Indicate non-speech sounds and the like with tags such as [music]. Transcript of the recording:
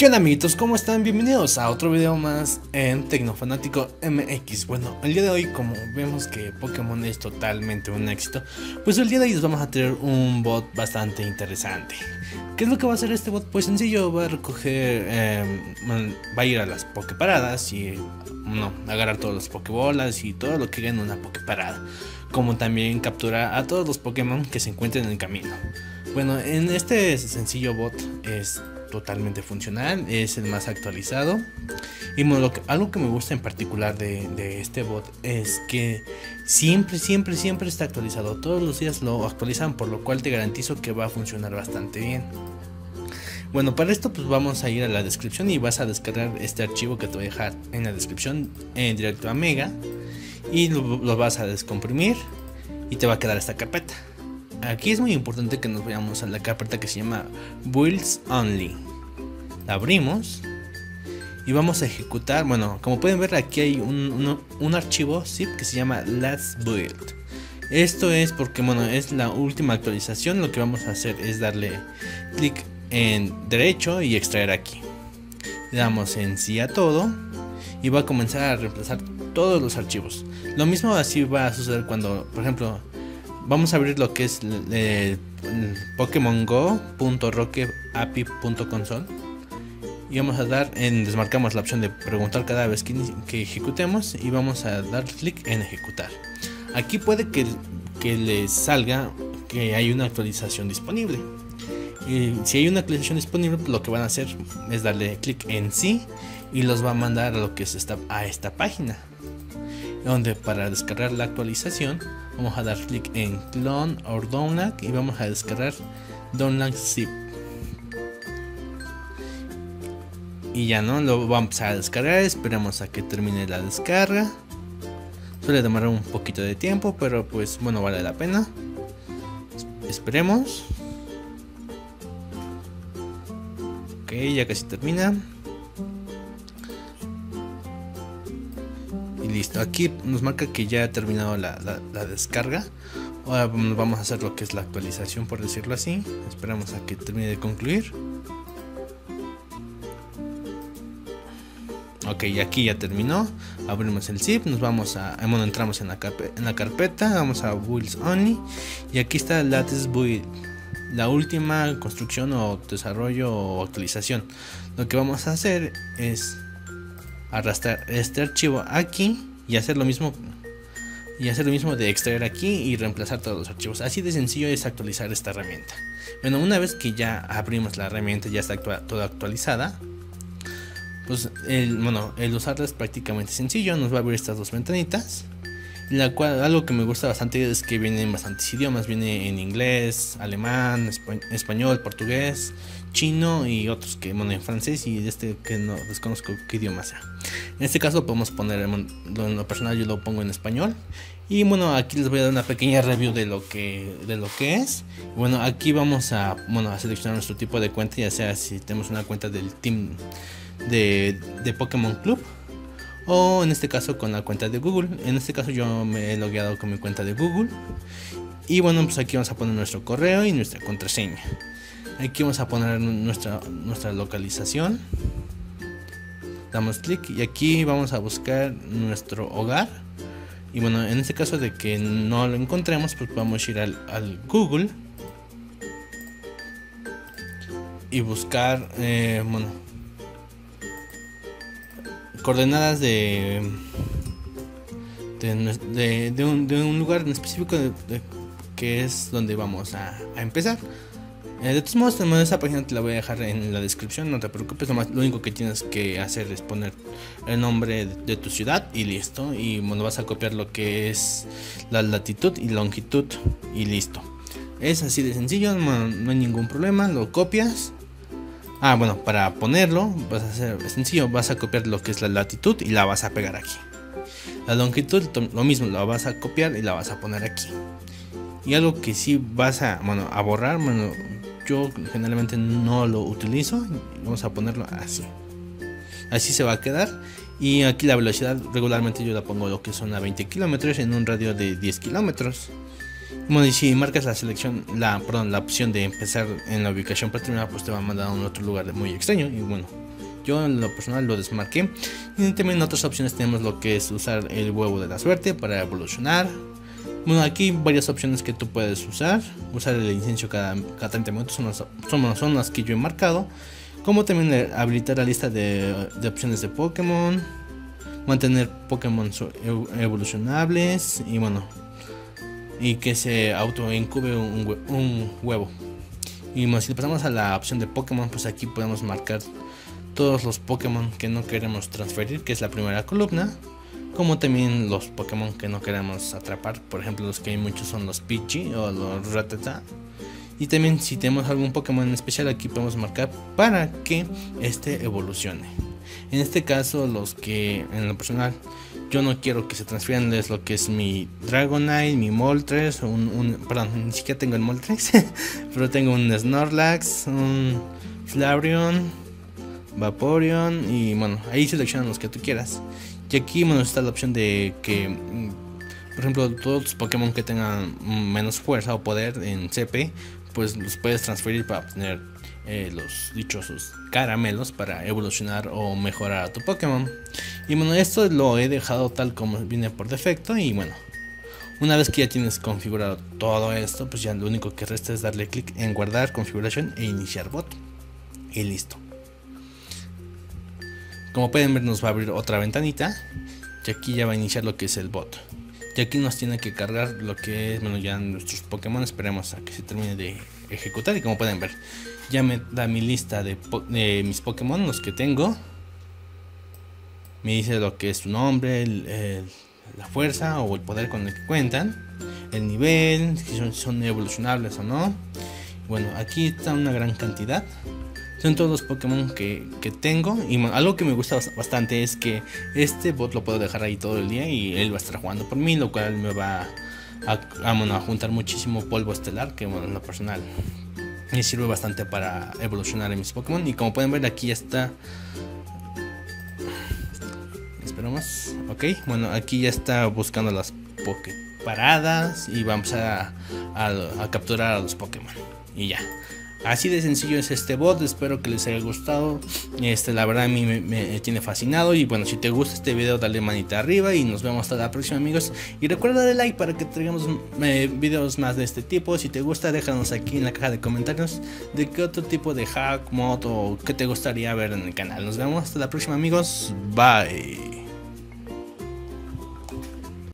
¿Qué onda amiguitos? ¿Cómo están? Bienvenidos a otro video más en Tecnofanático MX. Bueno, el día de hoy como vemos que Pokémon es totalmente un éxito, pues el día de hoy vamos a tener un bot bastante interesante. ¿Qué es lo que va a hacer este bot? Pues sencillo, va a recoger, eh, va a ir a las Poképaradas y no, agarrar todas las Pokébolas y todo lo que en una Poképarada. Como también capturar a todos los Pokémon que se encuentren en el camino. Bueno, en este sencillo bot es totalmente funcional, es el más actualizado. Y algo que me gusta en particular de, este bot es que siempre, siempre, siempre está actualizado. Todos los días lo actualizan, por lo cual te garantizo que va a funcionar bastante bien. Bueno, para esto pues vamos a ir a la descripción y vas a descargar este archivo que te voy a dejar en la descripción en directo a Mega y lo vas a descomprimir y te va a quedar esta carpeta. Aquí es muy importante que nos vayamos a la carpeta que se llama Builds Only. La abrimos y vamos a ejecutar. Bueno, como pueden ver, aquí hay un, archivo zip que se llama Last Build. Esto es porque, bueno, es la última actualización. Lo que vamos a hacer es darle clic en derecho y extraer aquí. Le damos en sí a todo y va a comenzar a reemplazar todos los archivos. Lo mismo así va a suceder cuando, por ejemplo, vamos a abrir lo que es eh, Pokémon y vamos a dar en desmarcamos la opción de preguntar cada vez que, ejecutemos y vamos a dar clic en ejecutar. Aquí puede que, que les salga que hay una actualización disponible. Y si hay una actualización disponible, lo que van a hacer es darle clic en sí y los va a mandar a lo que es a esta página. Donde para descargar la actualización vamos a dar clic en clone o download y vamos a descargar download zip. Y ya no lo vamos a descargar. Esperamos a que termine la descarga. Suele demorar un poquito de tiempo pero pues bueno vale la pena. Esperemos. Ok ya casi termina listo. Aquí nos marca que ya ha terminado la, descarga. Ahora vamos a hacer lo que es la actualización, por decirlo así. Esperamos a que termine de concluir. Ok, aquí ya terminó. Abrimos el zip, nos vamos a. Bueno, entramos en la, carpeta, vamos a Builds Only. Y aquí está Latest Build, la última construcción o desarrollo o actualización. Lo que vamos a hacer es arrastrar este archivo aquí y hacer lo mismo y hacer lo mismo de extraer aquí y reemplazar todos los archivos. Así de sencillo es actualizar esta herramienta. Bueno, una vez que ya abrimos la herramienta, ya está toda actualizada, pues el, bueno, el usarla es prácticamente sencillo. Nos va a abrir estas dos ventanitas. La cual, algo que me gusta bastante es que vienen bastantes idiomas. Viene en inglés, alemán, español, portugués, chino y otros que, bueno, en francés y este que no desconozco qué idioma sea. En este caso podemos poner, en lo personal yo lo pongo en español. Y bueno, aquí les voy a dar una pequeña review de lo que, de lo que es. Bueno, aquí vamos a, bueno, a seleccionar nuestro tipo de cuenta, ya sea si tenemos una cuenta del team de, de Pokémon Club o en este caso con la cuenta de Google. En este caso yo me he logueado con mi cuenta de Google. Y bueno, pues aquí vamos a poner nuestro correo y nuestra contraseña. Aquí vamos a poner nuestra, nuestra localización. Damos clic y aquí vamos a buscar nuestro hogar. Y bueno, en este caso de que no lo encontremos, pues vamos a ir al, Google y buscar, eh, bueno, coordenadas de de, un, lugar en específico que es donde vamos a empezar. Eh, de todos modos, esa página te la voy a dejar en la descripción, no te preocupes, nomás lo único que tienes que hacer es poner el nombre de tu ciudad y listo. Y bueno, vas a copiar lo que es la latitud y longitud y listo. Es así de sencillo, no, hay ningún problema, lo copias. Ah, bueno, para ponerlo vas a hacer sencillo, vas a copiar lo que es la latitud y la vas a pegar aquí. La longitud, lo mismo, la vas a copiar y la vas a poner aquí. Y algo que sí vas a, bueno, a borrar, bueno, yo generalmente no lo utilizo. Vamos a ponerlo así. Así se va a quedar. Y aquí la velocidad regularmente yo la pongo lo que son a 20 kilómetros en un radio de 10 kilómetros. Bueno, y si marcas la selección, la, la opción de empezar en la ubicación determinada, pues te va a mandar a un otro lugar muy extraño. Y bueno, Yo en lo personal lo desmarqué. Y también en otras opciones tenemos lo que es usar el huevo de la suerte para evolucionar. Bueno, aquí varias opciones que tú puedes usar. Usar el incienso cada, cada 30 minutos son las, son, son las que yo he marcado. Como también habilitar la lista de, de opciones de Pokémon. Mantener Pokémon evolucionables. Y bueno, y que se auto incube un, un huevo. Y si pasamos a la opción de Pokémon, pues aquí podemos marcar todos los Pokémon que no queremos transferir, que es la primera columna. Como también los Pokémon que no queremos atrapar. Por ejemplo, los que hay muchos son los Pidgey o los Rattata. Y también si tenemos algún Pokémon en especial aquí podemos marcar para que este evolucione. En este caso los que en lo personal yo no quiero que se transfieran es lo que es mi Dragonite, mi Moltres, un, un, perdón, ni siquiera tengo el Moltres, [laughs] pero tengo un Snorlax, un Flareon, Vaporeon y bueno, ahí seleccionan los que tú quieras. Y aquí bueno, está la opción de que, mm, por ejemplo, todos los Pokémon que tengan menos fuerza o poder en CP, pues los puedes transferir para obtener eh, los dichosos caramelos para evolucionar o mejorar a tu Pokémon. Y bueno, esto lo he dejado tal como viene por defecto y bueno. Una vez que ya tienes configurado todo esto, pues ya lo único que resta es darle clic en guardar configuración e iniciar bot. Y listo. Como pueden ver nos va a abrir otra ventanita. Y aquí ya va a iniciar lo que es el bot. Y aquí nos tiene que cargar lo que es, bueno, ya nuestros Pokémon. Esperemos a que se termine de ejecutar. Y como pueden ver, ya me da mi lista de, mis Pokémon, los que tengo. Me dice lo que es su nombre, la fuerza o el poder con el que cuentan. El nivel, si son, evolucionables o no. Bueno, aquí está una gran cantidad son todos los Pokémon que, tengo. Y algo que me gusta bastante es que este bot lo puedo dejar ahí todo el día y él va a estar jugando por mí, lo cual me va a, a, juntar muchísimo polvo estelar, que bueno, en lo personal me sirve bastante para evolucionar en mis Pokémon. Y como pueden ver, aquí ya está. Esperamos. Ok, bueno, aquí ya está buscando las Poké paradas y vamos a, a capturar a los Pokémon. Y ya. Así de sencillo es este bot, espero que les haya gustado. Este, la verdad a mí me, tiene fascinado. Y bueno, si te gusta este video, dale manita arriba y nos vemos hasta la próxima amigos. Y recuerda darle like para que traigamos eh, videos más de este tipo. Si te gusta, déjanos aquí en la caja de comentarios de qué otro tipo de hack, mod o qué te gustaría ver en el canal. Nos vemos hasta la próxima amigos. Bye.